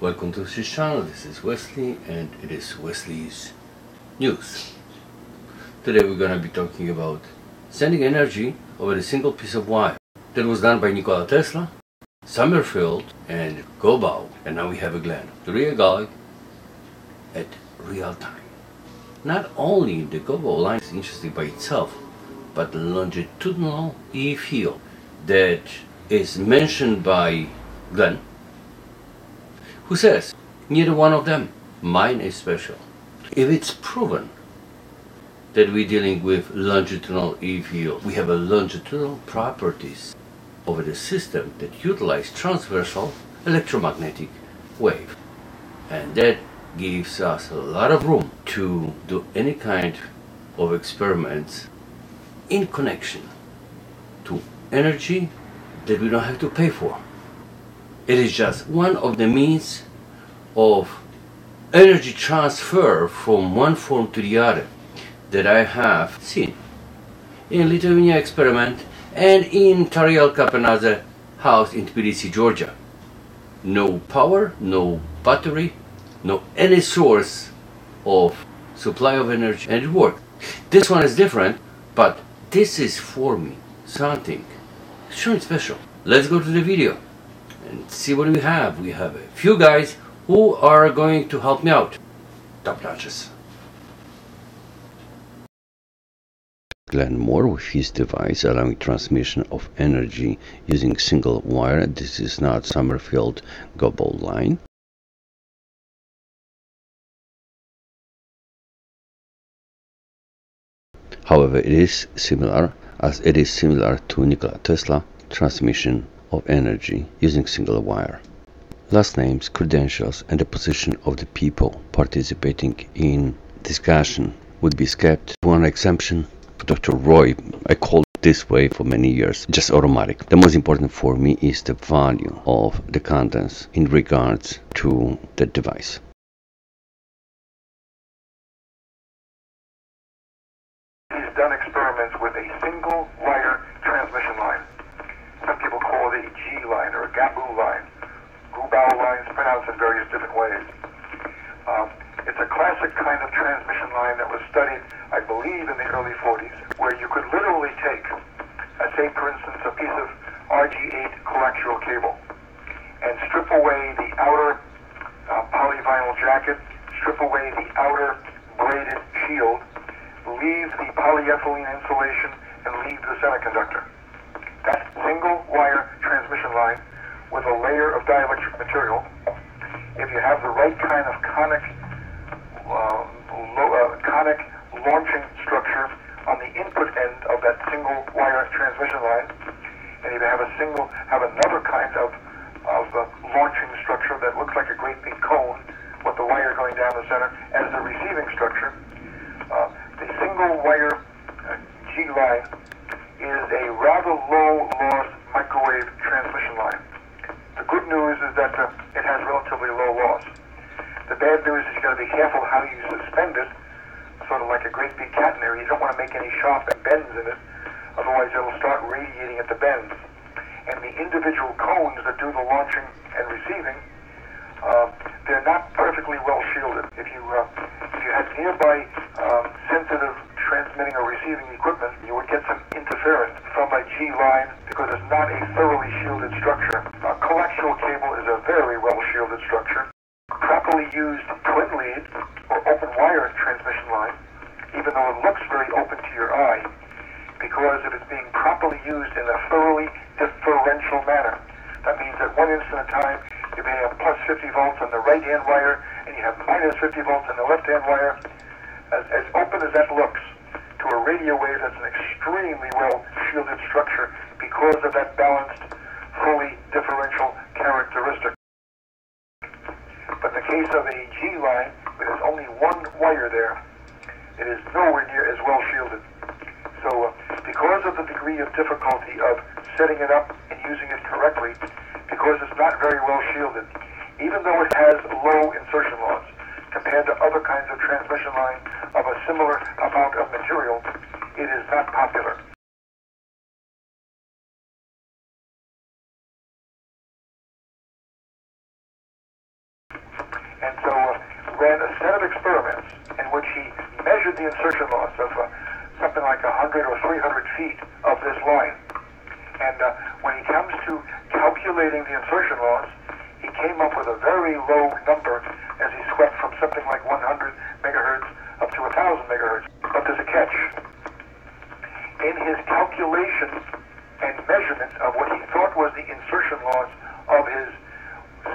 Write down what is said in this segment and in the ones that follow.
Welcome to this channel. This is Wesley and it is Wesley's News. Today we're going to be talking about sending energy over a single piece of wire. That was done by Nikola Tesla, Sommerfeld and Goubau. And now we have a Glenn. The real guy at real time. Not only the Goubau line is interesting by itself, but the longitudinal E field that is mentioned by Glenn who says, neither one of them, mine is special. If it's proven that we're dealing with longitudinal field, we have a longitudinal properties over the system that utilize transversal electromagnetic wave. And that gives us a lot of room to do any kind of experiments in connection to energy that we don't have to pay for. It is just one of the means of energy transfer from one form to the other that I have seen in Lithuania experiment and in Tariel Kapanadze house in Tbilisi, Georgia. No power, no battery, no any source of supply of energy and it worked. This one is different, but this is for me something sure special. Let's go to the video and see what we have. We have a few guys who are going to help me out. Top notches. Glenn Elmore with his device allowing transmission of energy using single wire. This is not Sommerfeld Goubau line. However, it is similar as it is similar to Nikola Tesla transmission of energy using single wire. Last names, credentials, and the position of the people participating in discussion would be kept. One exemption, Dr. Roy, I called this way for many years, just automatic. The most important for me is the value of the contents in regards to the device. He's done experiments with a single wire transmission line. Some people call it a G line or a Goubau line. Goubau lines pronounced in various different ways. Um, it's a classic kind of transmission line that was studied, I believe, in the early 40s, where you could literally take, uh, say, for instance, a piece of RG8 coaxial cable and strip away the outer uh, polyvinyl jacket, strip away the outer braided shield, leave the polyethylene insulation, and leave the semiconductor. That single wire transmission line with a layer of dielectric material, if you have the right kind of conic, uh, low, uh, conic launching structure on the input end of that single wire transmission line, and if you have a single, have another kind of of uh, launching structure that looks like a great big cone with the wire going down the center as the receiving structure. Uh, the single wire uh, G line is a rather low loss microwave transmission line. The good news is that uh, it has relatively low loss. The bad news is you've got to be careful how you suspend it, sort of like a great big catenary. You don't want to make any sharp bends in it, otherwise it'll start radiating at the bends. And the individual cones that do the launching and receiving, uh, they're not perfectly well shielded. If you uh, if you had nearby um, sensitive transmitting or receiving equipment, you would get some interference from a G line because it's not a thoroughly shielded structure. Coaxial cable is a very well shielded structure. Properly used twin lead or open wire transmission line, even though it looks very open to your eye, because if it's being properly used in a thoroughly differential manner, that means at one instant of time you may have plus 50 volts on the right hand wire and you have minus 50 volts on the left hand wire. As, as open as that looks to a radio wave that's an extremely well shielded structure because of that balanced, fully differential characteristic. But in the case of a G line, there's only one wire there, it is nowhere near as well shielded. So, uh, because of the degree of difficulty of setting it up and using it correctly, because it's not very well shielded, even though it has low insertion loss compared to other kinds of transmission line of a similar amount of material, it is not popular. Set of experiments in which he measured the insertion loss of uh, something like 100 or 300 feet of this line. And uh, when he comes to calculating the insertion loss, he came up with a very low number as he swept from something like 100 megahertz up to 1,000 megahertz. But there's a catch. In his calculation and measurement of what he thought was the insertion loss of his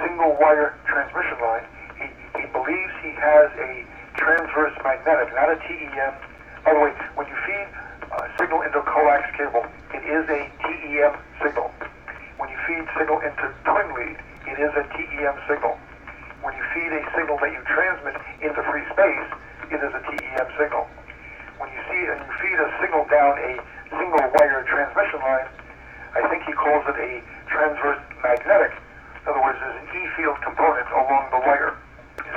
single wire transmission line, he, he believes has a transverse magnetic, not a TEM. By the way, when you feed a signal into coax cable, it is a TEM signal. When you feed signal into twin lead, it is a TEM signal. When you feed a signal that you transmit into free space, it is a TEM signal. When you see and you feed a signal down a single wire transmission line, I think he calls it a transverse magnetic. In other words, there's an E field component along the wire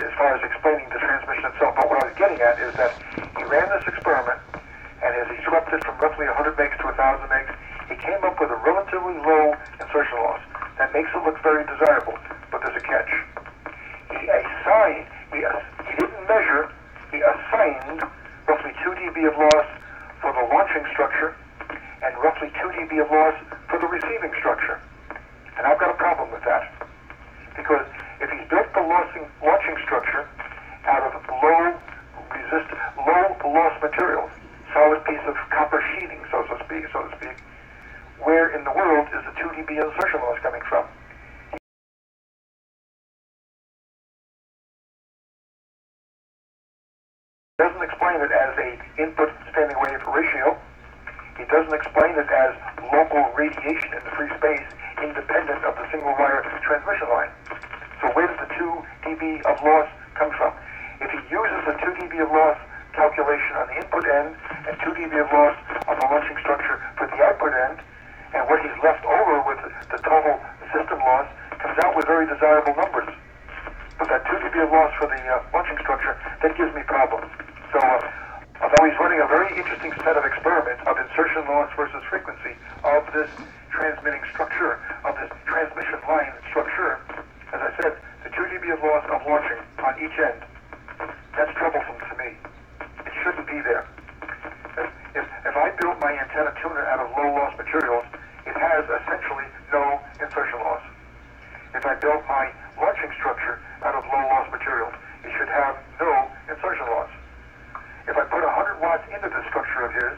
as far as explaining the transmission itself. But what I was getting at is that he ran this experiment, and as he swept it from roughly 100 megs to 1,000 megs, he came up with a relatively low insertion loss. That makes it look very desirable, but there's a catch. He assigned, he, he didn't measure, he assigned roughly 2 dB of loss for the launching structure and roughly 2 dB of loss for the receiving structure. And I've got a problem with that. Because the launching, launching structure out of low resist, low loss materials, solid piece of copper sheeting, so to speak, so to speak, where in the world is the 2 dB insertion loss coming from? He doesn't explain it as a input standing wave ratio. He doesn't explain it as local radiation in the free space independent of the single wire transmission line. So where does the 2 dB of loss come from? If he uses a 2 dB of loss calculation on the input end and 2 dB of loss on the launching structure for the output end, and what he's left over with the total system loss comes out with very desirable numbers. But that 2 dB of loss for the uh, launching structure, that gives me problems. So uh, although he's running a very interesting set of experiments of insertion loss versus frequency of this transmitting structure, of this transmission line structure, as I said, the 2 dB of loss of launching on each end, that's troublesome to me. It shouldn't be there. If, if, if I built my antenna tuner out of low loss materials, it has essentially no insertion loss. If I built my launching structure out of low loss materials, it should have no insertion loss. If I put 100 watts into this structure of his,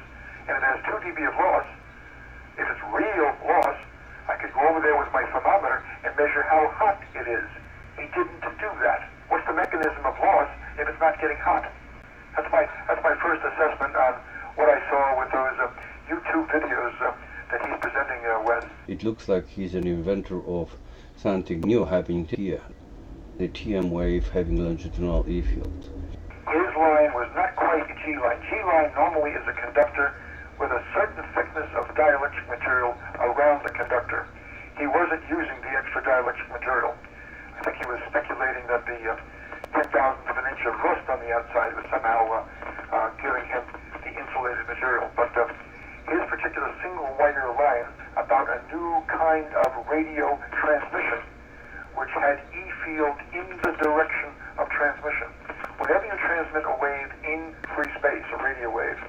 and it has 2 dB of loss, if it's real loss, I could go over there with my thermometer and measure how hot it is. He didn't do that. Mechanism of loss if it's not getting hot? That's my that's my first assessment on what I saw with those uh, YouTube videos uh, that he's presenting, uh, Wes. It looks like he's an inventor of something new happening here. The TM wave having longitudinal E field. His line was not quite a G line. G line normally is a conductor with a certain thickness of dielectric material around the conductor. He wasn't using the extra dielectric material. I think he was speculating that the uh, 10 thousandth of an inch of rust on the outside was somehow uh, uh, giving him the insulated material. But uh, his particular single wire line about a new kind of radio transmission, which had E field in the direction of transmission. Whenever you transmit a wave in free space, a radio wave,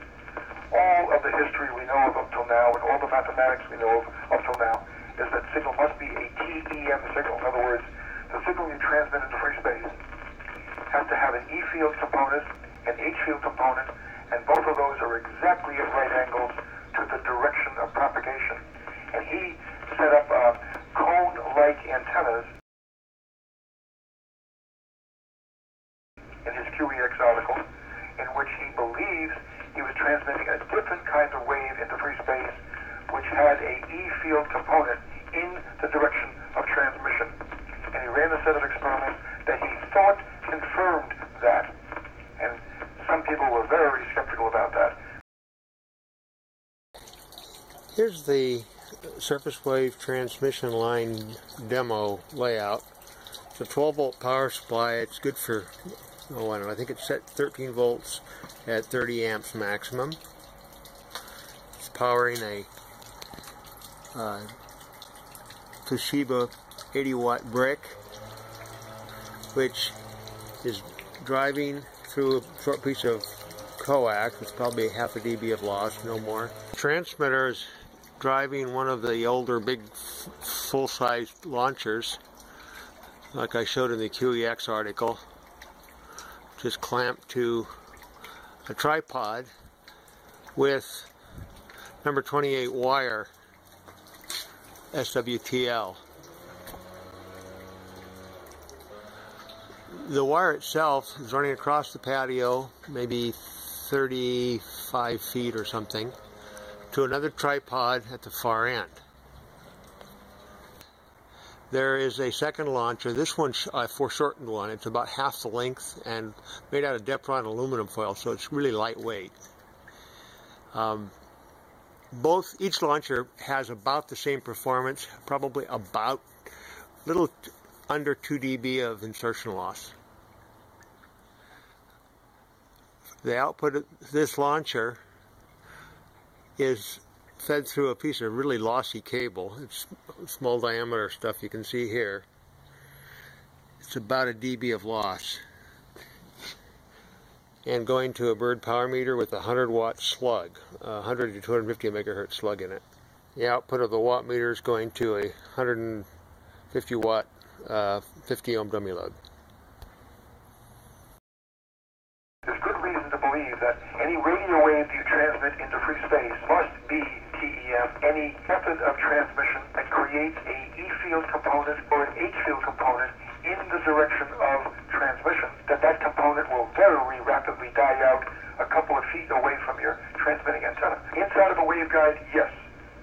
all of the history we know of up till now and all the mathematics we know of up till now is that signal must be a TEM signal. In other words, the signal you transmit into free space has to have an E field component, an H field component, and both of those are exactly at right angles to the direction of propagation. And he set up uh, cone-like antennas in his QEX article, in which he believes he was transmitting a different kind of wave into free space, which had a E field component in the direction of transmission. And he ran a set of experiments that he thought confirmed that. And some people were very skeptical about that. Here's the surface wave transmission line demo layout. It's a 12 volt power supply. It's good for, oh, I don't know, I think it's set 13 volts at 30 amps maximum. It's powering a uh, Toshiba 80 watt brick, which is driving through a short piece of coax. It's probably half a dB of loss, no more. Transmitter is driving one of the older big full-size launchers like I showed in the QEX article just clamped to a tripod with number 28 wire SWTL. The wire itself is running across the patio, maybe 35 feet or something, to another tripod at the far end. There is a second launcher. This one's a foreshortened one. It's about half the length and made out of Depron aluminum foil, so it's really lightweight. Um, both each launcher has about the same performance, probably about little under 2 dB of insertion loss. The output of this launcher is fed through a piece of really lossy cable. It's small diameter stuff you can see here. It's about a dB of loss. And going to a bird power meter with a 100 watt slug, 100 to 250 megahertz slug in it. The output of the watt meter is going to a 150 watt, uh, 50 ohm dummy load. There's good reason to believe that any radio wave you transmit into free space must be TEM, any method of transmission that creates a E field component or an H field component in the direction of transmission, that that component will very rapidly die out a couple of feet away from your transmitting antenna. Inside of a waveguide, yes,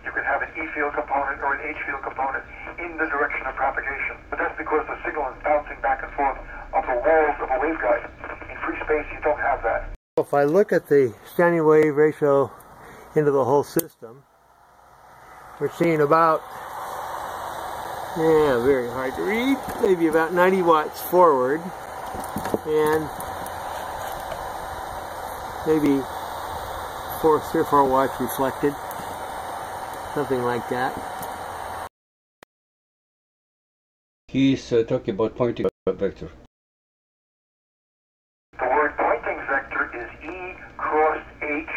you can have an E field component or an H field component in the direction of propagation, but that's because the signal is bouncing back and forth off the walls of a waveguide. In free space, you don't have that. If I look at the standing wave ratio into the whole system, we're seeing about, yeah, very hard to read, maybe about 90 watts forward, and maybe four, three or four watts reflected, something like that. He's uh, talking about Poynting vector. The word Poynting vector is E crossed H,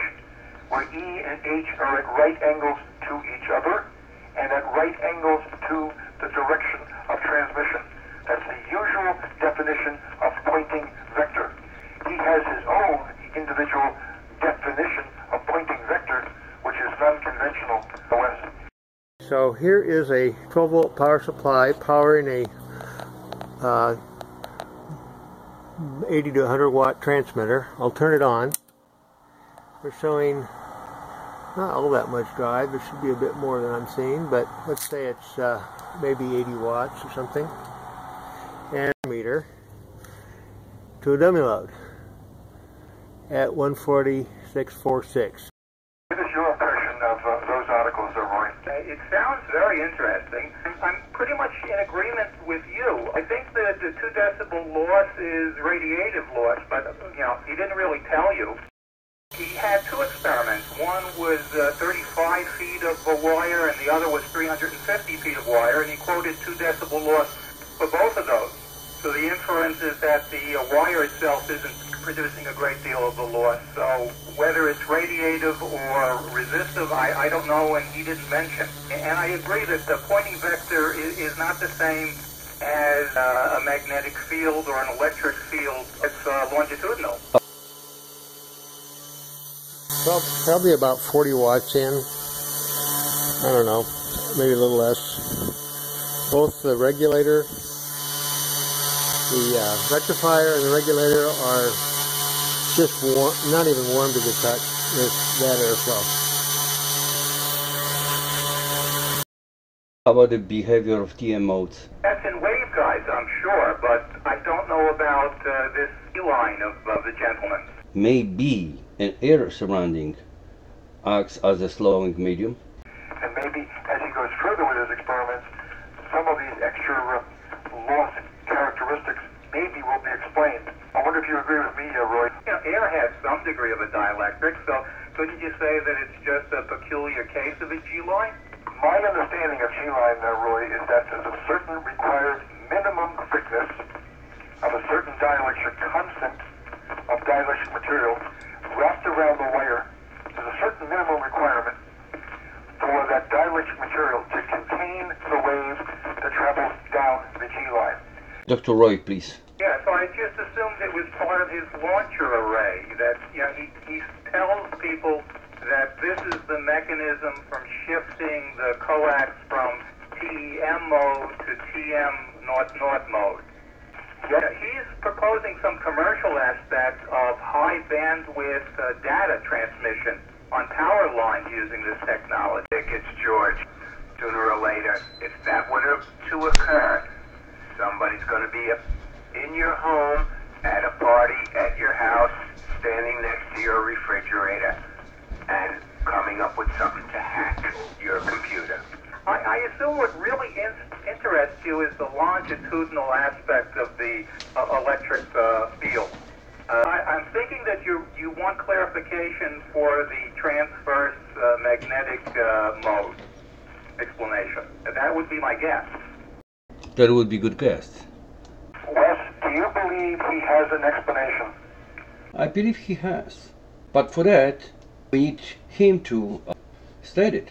where E and H are at right angles to each other and at right angles to the direction of transmission. That's the usual definition of Poynting vector. He has his own individual definition of Poynting vector, which is non-conventional. So here is a 12 volt power supply powering a uh, 80 to 100 watt transmitter. I'll turn it on. We're showing not all that much drive. There should be a bit more than I'm seeing, but let's say it's uh, maybe 80 watts or something. And meter to a dummy load at 146.46. What is your impression of uh, those articles, uh, Roy? It sounds very interesting. I'm pretty much in agreement with you. I think that the two decibel loss is radiative loss, but you know he didn't really tell you. He had two experiments. One was uh, 35 feet of wire, and the other was 350 feet of wire, and he quoted two decibel loss for both of those. So the inference is that the uh, wire itself isn't producing a great deal of the loss. So whether it's radiative or resistive, I, I don't know, and he didn't mention. And I agree that the Poynting vector is, is not the same as uh, a magnetic field or an electric field. It's uh, longitudinal. Well, probably about 40 watts in. I don't know, maybe a little less. Both the regulator, the uh, rectifier and the regulator are just warm, not even warm to the touch. There's that airflow. How about the behavior of TM modes? That's in waveguides, I'm sure, but I don't know about uh, this line of, of the gentleman. Maybe an air surrounding acts as a slowing medium. And maybe as he goes further with his experiments, some of these extra uh, loss characteristics maybe will be explained. I wonder if you agree with me, uh, Roy. You know, air has some degree of a dielectric, so couldn't you say that it's just a peculiar case of a G line? My understanding of G-line, uh, Roy, is that there's a certain required minimum thickness of a certain dielectric wrapped around the wire, there's a certain minimum requirement for that dielectric material to contain the wave that travels down the G line. Dr. Roy, please. Yeah, so I just assumed it was part of his launcher array that you know, he, he tells people that this is the mechanism from shifting the coax from TEM mode to TM north north mode. Yeah, he's proposing some commercial aspect of high bandwidth uh, data transmission on power lines using this technology. It's George. Sooner or later, if that were to occur, somebody's going to be in your home, at a party, at your house, standing next to your refrigerator, and coming up with something to hack your computer. I, I assume what really in- interests you is the longitudinal aspect of the uh, electric uh, field. Uh, I, I'm thinking that you you want clarification for the transverse uh, magnetic uh, mode explanation. That would be my guess. That would be good guess. Wes, do you believe he has an explanation? I believe he has. But for that, we need him to uh, state it.